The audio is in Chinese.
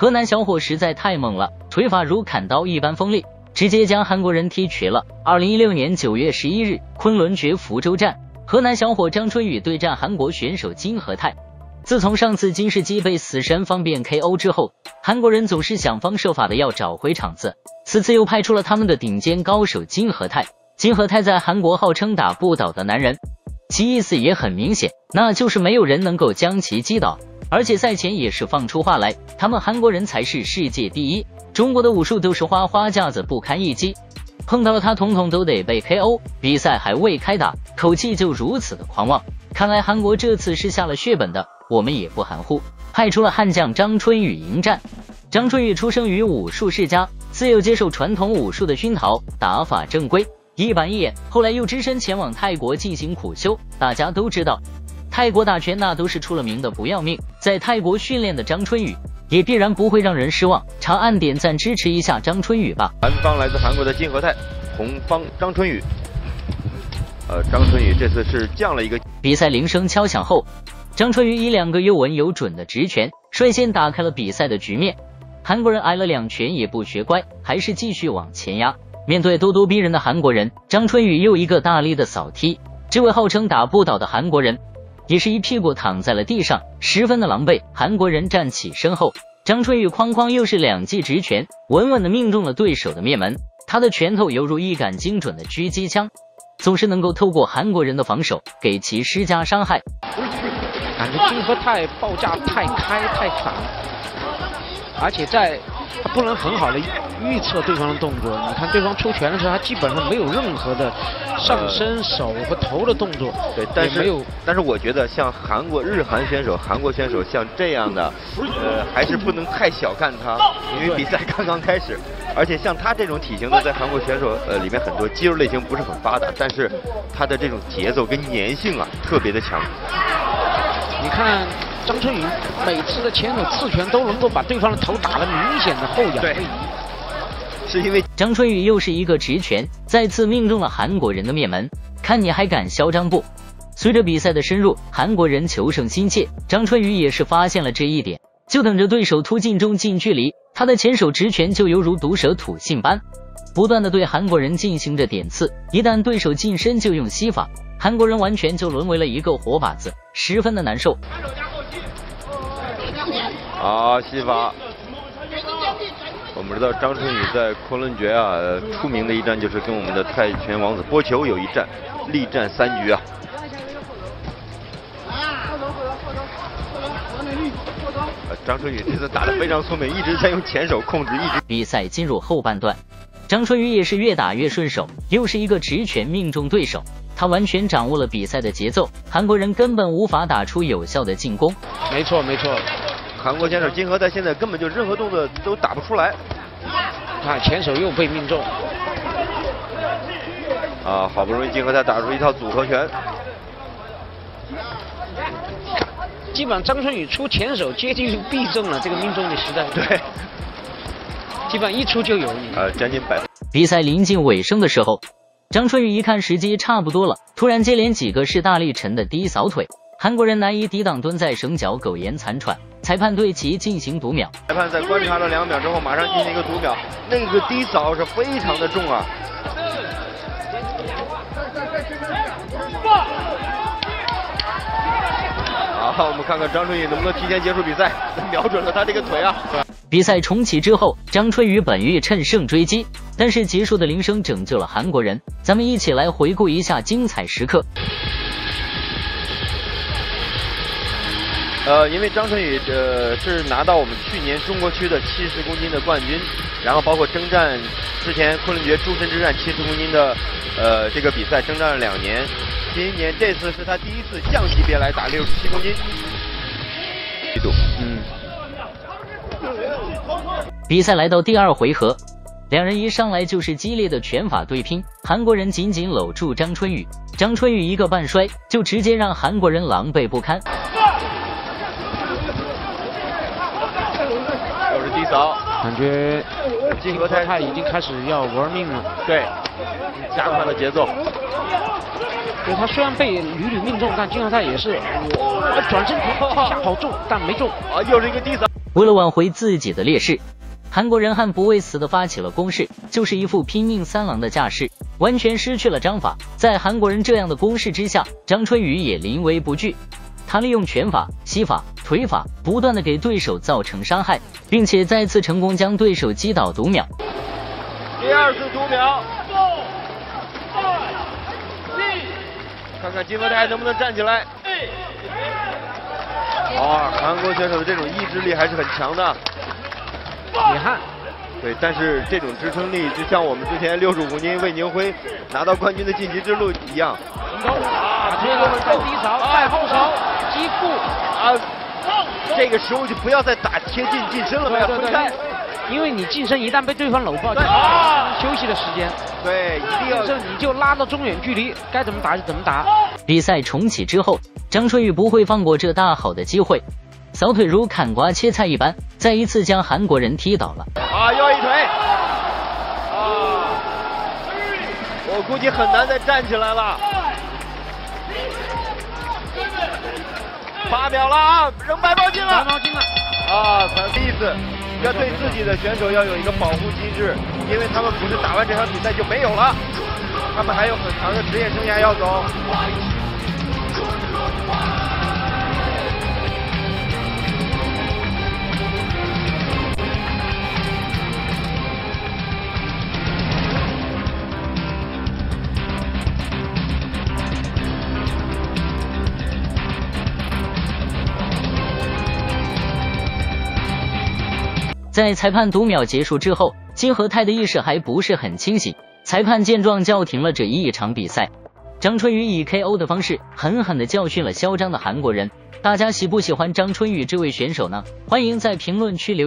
河南小伙实在太猛了，腿法如砍刀一般锋利，直接将韩国人踢瘸了。二零一六年九月十一日，昆仑决福州站，河南小伙张春雨对战韩国选手金和泰。自从上次金世基被死神方便 KO 之后，韩国人总是想方设法的要找回场子。此次又派出了他们的顶尖高手金和泰。金和泰在韩国号称打不倒的男人，其意思也很明显，那就是没有人能够将其击倒。而且赛前也是放出话来，他们韩国人才是世界第一，中国的武术都是花花架子，不堪一击。碰到了他，统统都得被 KO。比赛还未开打，口气就如此的狂妄，看来韩国这次是下了血本的。我们也不含糊，派出了悍将张春雨迎战。张春雨出生于武术世家，自幼接受传统武术的熏陶，打法正规，一板一眼。后来又只身前往泰国进行苦修。大家都知道，泰国打拳那都是出了名的不要命。在泰国训练的张春雨，也必然不会让人失望。长按点赞支持一下张春雨吧。蓝方来自韩国的金和泰，红方张春雨。呃，张春雨这次是降了一个。比赛铃声敲响后。张春雨以两个又稳又准的直拳，率先打开了比赛的局面。韩国人挨了两拳也不学乖，还是继续往前压。面对咄咄逼人的韩国人，张春雨又一个大力的扫踢。这位号称打不倒的韩国人，也是一屁股躺在了地上，十分的狼狈。韩国人站起身后，张春雨哐哐又是两记直拳，稳稳的命中了对手的面门。他的拳头犹如一杆精准的狙击枪，总是能够透过韩国人的防守，给其施加伤害。感觉金和泰报价太开太散，而且在他不能很好的预测对方的动作。你看对方出拳的时候，他基本上没有任何的上身、手和头的动作。对，但是没有。但是我觉得像韩国日韩选手、韩国选手像这样的，呃，还是不能太小看他，因为比赛刚刚开始。而且像他这种体型的，在韩国选手呃里面很多肌肉类型不是很发达，但是他的这种节奏跟粘性啊特别的强。你看张春雨每次的前手刺拳都能够把对方的头打得明显的后仰位移，是因为张春雨又是一个直拳，再次命中了韩国人的面门。看你还敢嚣张不？随着比赛的深入，韩国人求胜心切，张春雨也是发现了这一点，就等着对手突进中近距离，他的前手直拳就犹如毒蛇吐信般，不断的对韩国人进行着点刺，一旦对手近身就用膝法。韩国人完全就沦为了一个活靶子，十分的难受。啊，西法！我们知道张春雨在昆仑决啊出名的一战就是跟我们的泰拳王子波球有一战，力战三局啊。张春雨这次打得非常聪明，一直在用前手控制，一直。比赛进入后半段，张春雨也是越打越顺手，又是一个直拳命中对手。他完全掌握了比赛的节奏，韩国人根本无法打出有效的进攻。没错没错，韩国选手金河在现在根本就任何动作都打不出来。看前手又被命中。啊，好不容易金河在打出一套组合拳。基本上张春雨出前手接近于必中了，这个命中率实在对。基本上一出就有你。呃，将近百。比赛临近尾声的时候。张春雨一看时机差不多了，突然接连几个是大力沉的低扫腿，韩国人难以抵挡，蹲在绳脚苟延残喘。裁判对其进行读秒，裁判在观察了两秒之后，马上进行一个读秒。那个低扫是非常的重啊！好，我们看看张春雨能不能提前结束比赛，瞄准了他这个腿啊！比赛重启之后，张春雨本欲趁胜追击，但是结束的铃声拯救了韩国人。咱们一起来回顾一下精彩时刻。呃，因为张春雨呃是拿到我们去年中国区的七十公斤的冠军，然后包括征战之前昆仑决诸神之战七十公斤的呃这个比赛征战了两年，今年这次是他第一次降级别来打六十七公斤。力度，嗯。比赛来到第二回合，两人一上来就是激烈的拳法对拼。韩国人紧紧搂住张春雨，张春雨一个半摔就直接让韩国人狼狈不堪。又是低扫，感觉金和泰已经开始要玩命了。对，加快了节奏。对他虽然被屡屡命中，但金和泰也是转身下好重，但没中。啊，又是一个低扫。为了挽回自己的劣势，韩国人悍不畏死的发起了攻势，就是一副拼命三郎的架势，完全失去了章法。在韩国人这样的攻势之下，张春雨也临危不惧，他利用拳法、膝法、腿法，不断的给对手造成伤害，并且再次成功将对手击倒读秒。第二次读秒，看看金和泰能不能站起来。哦，韩国选手的这种意志力还是很强的。李汉，对，但是这种支撑力就像我们之前六十五公斤魏宁辉拿到冠军的晋级之路一样。啊，这个在低扫，带后手，击腹啊，这个时候就不要再打贴近近身了，要分开。因为你近身一旦被对方搂抱，啊，休息的时间。对，一定要这你就拉到中远距离，该怎么打就怎么打。比赛重启之后，张春雨不会放过这大好的机会，扫腿如砍瓜切菜一般，再一次将韩国人踢倒了。啊，又一腿！啊，我估计很难再站起来了。八秒了啊，扔白毛巾了，白毛巾了。啊，第一次。要对自己的选手要有一个保护机制，因为他们不是打完这场比赛就没有了，他们还有很长的职业生涯要走。在裁判读秒结束之后，金和泰的意识还不是很清醒。裁判见状叫停了这一场比赛。张春雨以 KO 的方式狠狠的教训了嚣张的韩国人。大家喜不喜欢张春雨这位选手呢？欢迎在评论区留言。